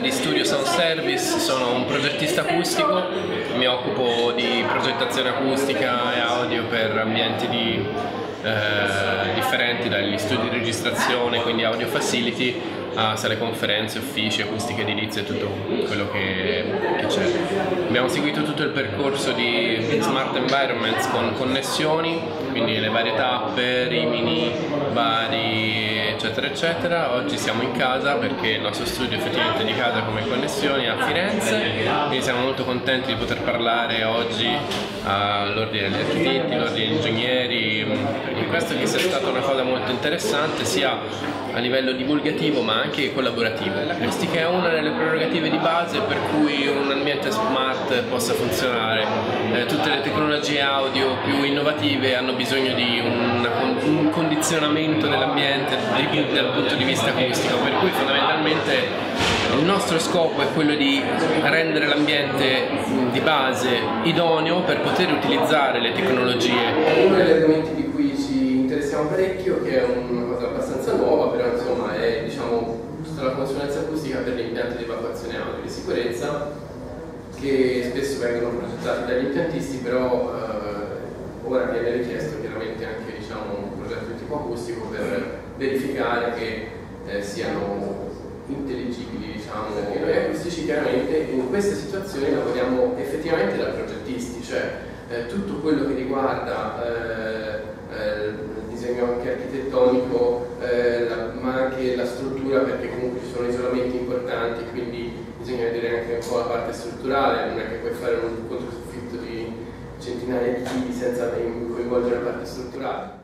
di Studio Sound Service, sono un progettista acustico, mi occupo di progettazione acustica e audio per ambienti di, eh, differenti dagli studi di registrazione, quindi audio facility, a sale conferenze, uffici, acustica edilizia e tutto quello che, che c'è. Abbiamo seguito tutto il percorso di Smart Environments con connessioni, quindi le varie tappe, rimini, vari eccetera eccetera. Oggi siamo in casa perché il nostro studio effettivamente è di casa come connessioni a Firenze, quindi siamo molto contenti di poter parlare oggi all'ordine degli architetti, all'ordine degli ingegneri, perché questo che sia stata una cosa molto interessante sia a livello divulgativo ma anche collaborativo. L'acustica è una delle prerogative di base per cui un ambiente smart possa funzionare. Eh, tutte le tecnologie audio più innovative hanno bisogno di una, un condizionamento dell'ambiente dal punto di vista acustico, per cui fondamentalmente il nostro scopo è quello di rendere l'ambiente di base idoneo per poter utilizzare le tecnologie. Uno degli argomenti di cui ci interessiamo parecchio, che è una cosa abbastanza nuova, però insomma è diciamo, la consulenza acustica per gli impianti di evacuazione audio di sicurezza, che spesso vengono progettati dagli impiantisti, però eh, ora viene richiesto chiaramente anche diciamo, un progetto di tipo acustico per verificare che eh, siano intelligibili diciamo noi acustici chiaramente in queste situazioni lavoriamo effettivamente da progettisti cioè eh, tutto quello che riguarda eh, eh il disegno anche architettonico eh, la, ma anche la struttura perché comunque ci sono isolamenti importanti quindi bisogna vedere anche un po' la parte strutturale non è che puoi fare un controsoffitto di centinaia di chili senza coinvolgere la parte strutturale